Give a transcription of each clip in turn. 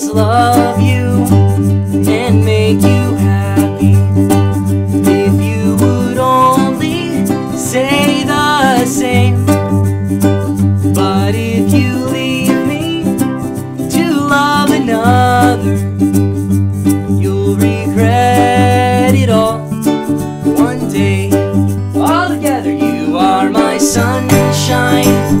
Always love you and make you happy. If you would only say the same. But if you leave me to love another, you'll regret it all one day. All together, you are my sunshine,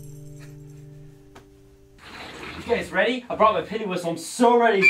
Ready? I brought my penny whistle. I'm so ready.